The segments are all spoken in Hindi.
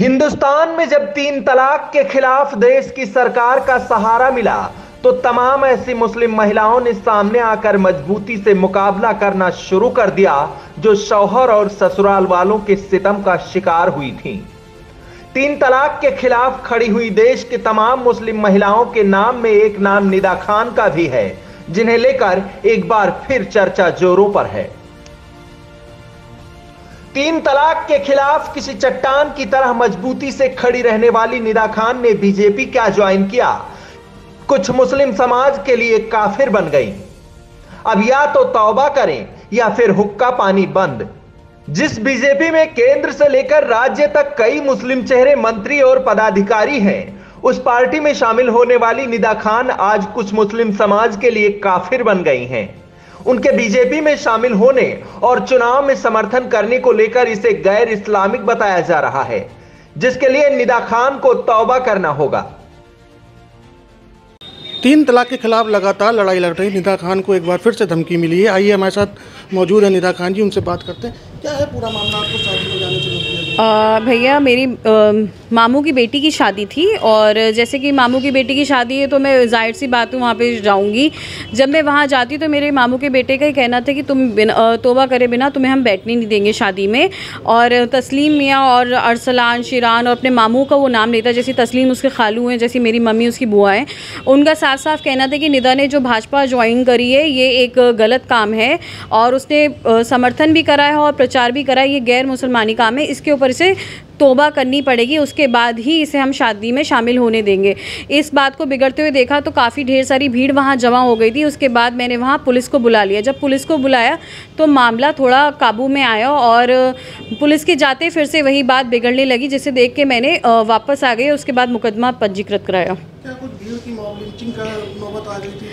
हिंदुस्तान में जब तीन तलाक के खिलाफ देश की सरकार का सहारा मिला तो तमाम ऐसी मुस्लिम महिलाओं ने सामने आकर मजबूती से मुकाबला करना शुरू कर दिया, जो शौहर और ससुराल वालों के सितम का शिकार हुई थी। तीन तलाक के खिलाफ खड़ी हुई देश के तमाम मुस्लिम महिलाओं के नाम में एक नाम निदा खान का भी है, जिन्हें लेकर एक बार फिर चर्चा जोरों पर है। तीन तलाक के खिलाफ किसी चट्टान की तरह मजबूती से खड़ी रहने वाली निदा खान ने बीजेपी क्या ज्वाइन किया? कुछ मुस्लिम समाज के लिए काफिर बन गई। अब या तो तौबा करें या फिर हुक्का पानी बंद। जिस बीजेपी में केंद्र से लेकर राज्य तक कई मुस्लिम चेहरे मंत्री और पदाधिकारी हैं, उस पार्टी में शामिल होने वाली निदा खान आज कुछ मुस्लिम समाज के लिए काफिर बन गई हैं। उनके बीजेपी में शामिल होने और चुनाव में समर्थन करने को लेकर इसे गैर इस्लामिक बताया जा रहा है, जिसके लिए निदा खान को तौबा करना होगा। तीन तलाक के खिलाफ लगातार लड़ाई लड़ रही निदा खान को एक बार फिर से धमकी मिली है। आइए हमारे साथ मौजूद है निदा खान जी, उनसे बात करते हैं। क्या है पूरा मामला आपको शादी जाने भैया मेरी आ, मामू की बेटी की शादी थी और जैसे कि मामू की बेटी की शादी है तो मैं ज़ाहिर सी बात हूँ वहाँ पे जाऊँगी। जब मैं वहाँ जाती तो मेरे मामू के बेटे का ही कहना था कि तुम बिना तोबा करे बिना तुम्हें हम बैठने नहीं देंगे शादी में। और तस्लीम मियाँ और अरसलान शिरान और अपने मामू का वो नाम लेता जैसे तस्लीम उसके खालू हैं जैसी मेरी मम्मी उसकी बुआ हैं। उनका साफ़ साफ़ कहना था कि निदा ने जो भाजपा ज्वाइन करी है ये एक गलत काम है और उसने समर्थन भी करा है और प्रचार भी करा ये गैर मुसलमानी काम है। इसके ऊपर इसे तोबा करनी पड़ेगी, उसके बाद ही इसे हम शादी में शामिल होने देंगे। इस बात को बिगड़ते हुए देखा तो काफ़ी ढेर सारी भीड़ वहाँ जमा हो गई थी। उसके बाद मैंने वहाँ पुलिस को बुला लिया। जब पुलिस को बुलाया तो मामला थोड़ा काबू में आया और पुलिस के जाते फिर से वही बात बिगड़ने लगी, जिसे देख के मैंने वापस आ गई उसके बाद मुकदमा पंजीकृत कराया। क्या कुछ भीड़ की लिंचिंग का नौबत आ गई थी?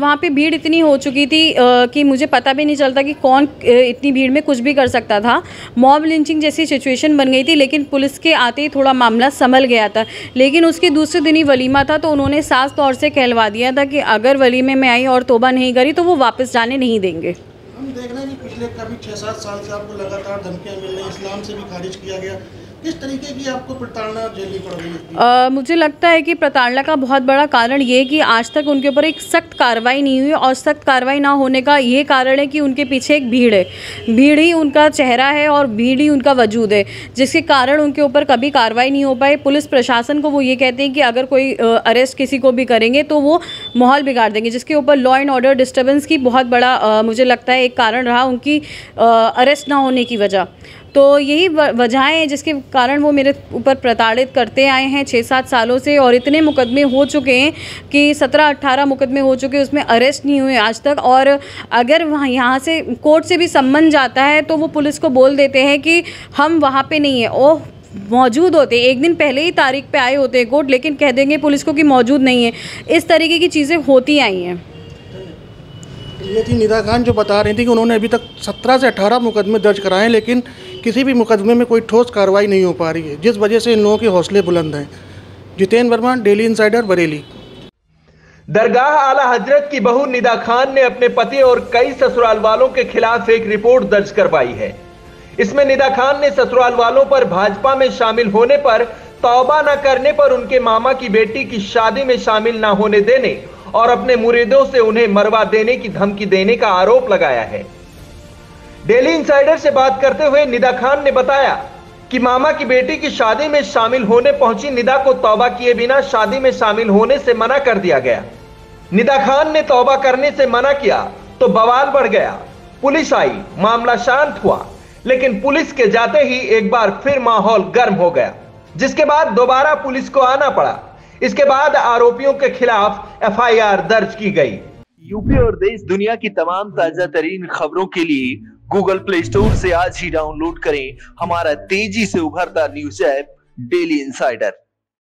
वहाँ पे भीड़ इतनी हो चुकी थी आ, कि मुझे पता भी नहीं चलता कि कौन इतनी भीड़ में कुछ भी कर सकता था। मॉब लिंचिंग जैसी सिचुएशन बन गई थी लेकिन पुलिस के आते ही थोड़ा मामला संभल गया था। लेकिन उसके दूसरे दिन ही वलीमा था तो उन्होंने साफ़ तौर से कहलवा दिया था कि अगर वलीमे में आई और तोबा नहीं करी तो वो वापस जाने नहीं देंगे। हम देख रहे हैं कि पिछले कभी छः सात साल से आपको लगातार धमकियाँ मिल रही इस्लाम से भी खारिज किया गया। किस तरीके की आपको प्रताड़ना झेलनी मुझे लगता है कि प्रताड़ना का बहुत बड़ा कारण ये कि आज तक उनके ऊपर एक सख्त कार्रवाई नहीं हुई और सख्त कार्रवाई ना होने का ये कारण है कि उनके पीछे एक भीड़ है। भीड़ ही उनका चेहरा है और भीड़ ही उनका वजूद है, जिसके कारण उनके ऊपर कभी कार्रवाई नहीं हो पाई। पुलिस प्रशासन को वो ये कहते हैं कि अगर कोई अरेस्ट किसी को भी करेंगे तो वो माहौल बिगाड़ देंगे। जिसके ऊपर लॉ एंड ऑर्डर डिस्टर्बेंस की बहुत बड़ा मुझे लगता है एक कारण रहा उनकी अरेस्ट ना होने की वजह। तो यही वजहें हैं जिसके कारण वो मेरे ऊपर प्रताड़ित करते आए हैं छः सात सालों से और इतने मुकदमे हो चुके हैं कि सत्रह अट्ठारह मुकदमे हो चुके हैं, उसमें अरेस्ट नहीं हुए आज तक और अगर वहाँ यहाँ से कोर्ट से भी सम्मन जाता है तो वो पुलिस को बोल देते हैं कि हम वहाँ पे नहीं हैं। ओह, मौजूद होते, एक दिन पहले ही तारीख पे आए होते हैं कोर्ट, लेकिन कह देंगे पुलिस को कि मौजूद नहीं है। इस तरीके की चीज़ें होती आई हैं। ये थी निदा खान जो बता रही थी कि उन्होंने अभी तक सत्रह से अठारह मुकदमे दर्ज कराए हैं, लेकिन किसी भी मुकदमे में कोई ठोस कार्रवाई नहीं हो पा रही है, जिस वजह से इन लोगों के हौसले बुलंद हैं। Jitendra Verma, daily insider Bareilly. दरगाह आला हज़रत की बहू निदा खान ने अपने पति और कई ससुराल वालों के खिलाफ एक रिपोर्ट दर्ज करवाई है। इसमें निदा खान ने ससुराल वालों पर भाजपा में शामिल होने पर तौबा न करने पर उनके मामा की बेटी की शादी में शामिल न होने देने और अपने मुरीदों से उन्हें मरवा देने की धमकी देने का आरोप लगाया है। डेली इंसाइडर से बात करते हुए निदा खान ने बताया कि मामा की बेटी की शादी में शामिल होने पहुँची निदा को तौबा किए बिना शादी में शामिल होने से मना कर दिया गया। निदा खान ने तौबा करने से मना किया तो बवाल बढ़ गया। पुलिस आई, मामला शांत हुआ, लेकिन पुलिस के जाते ही एक बार फिर माहौल गर्म हो गया, जिसके बाद दोबारा पुलिस को आना पड़ा। इसके बाद आरोपियों के खिलाफ एफआईआर दर्ज की गई। यूपी और देश दुनिया की तमाम ताज़ा तरीन खबरों के लिए गूगल प्ले स्टोर से आज ही डाउनलोड करें हमारा तेज़ी से उभरता न्यूज़ ऐप डेली इंसाइडर